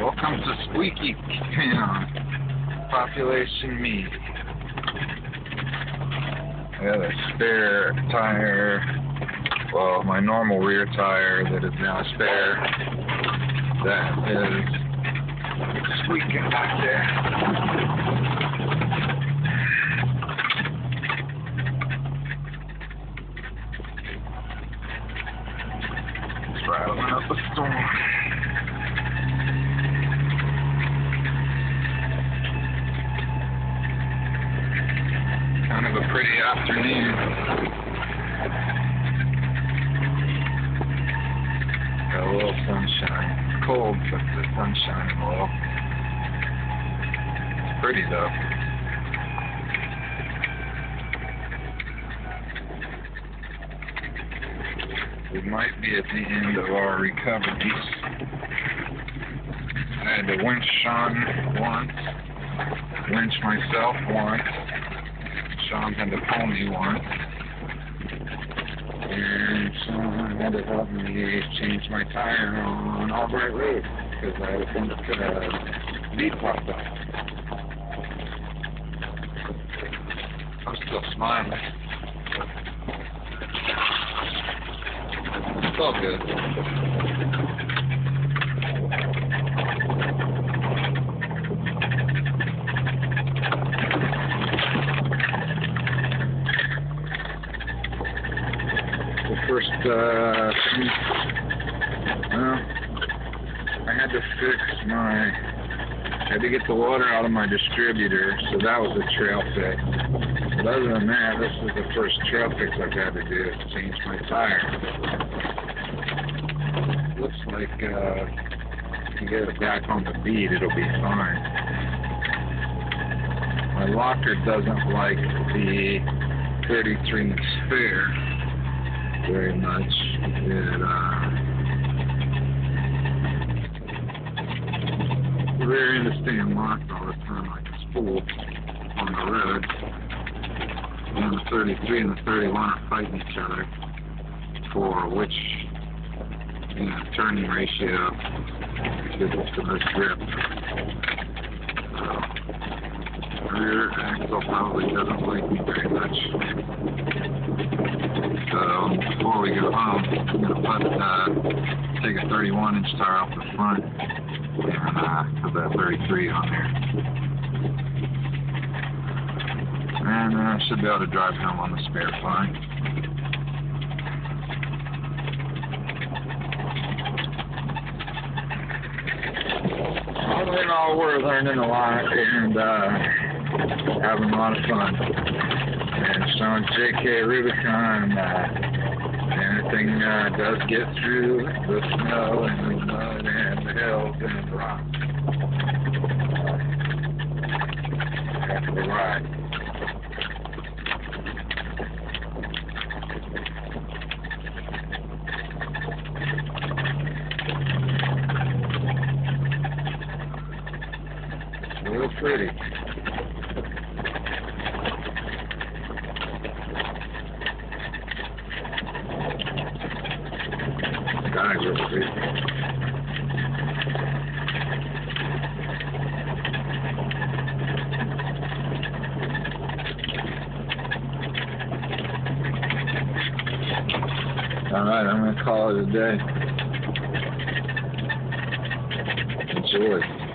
Welcome to Squeaky Town. Population me. I got a spare tire. Well, my normal rear tire that is now spare. That is squeaking back there. It's rattling up a storm. Kind of a pretty afternoon. Got a little sunshine. Cold, but the sun's shining a little. It's pretty though. We might be at the end of our recoveries. I had to winch Shawn once, winch myself once. Shawn had to pull me once. And Shawn had to help me change my tire on Albright Road because I had a bunch of bead popped off. I'm still smiling. It's all good. First, uh, well, I had to fix my, I had to get the water out of my distributor, so that was a trail fix. But other than that, this is the first trail fix I've had to do, is change my tire. Looks like, uh, if you get it back on the bead, it'll be fine. My locker doesn't like the 33 inch spare very much. It, uh, the end is staying locked all the time like a spool on the road. And the 33 and the 31 are fighting each other for which, you know, turning ratio gives the most grip. So, rear axle probably doesn't like me very much. Before we go home, I'm gonna put uh, take a 31 inch tire off the front and uh, put that 33 on there. And I should be able to drive home on the spare fine. We're learning a lot and uh, having a lot of fun and showing JK Rubicon uh, anything uh, does get through the snow and the mud and the hills and the rocks. Pretty. Sky real pretty. All right, I'm gonna call it a day. Enjoy.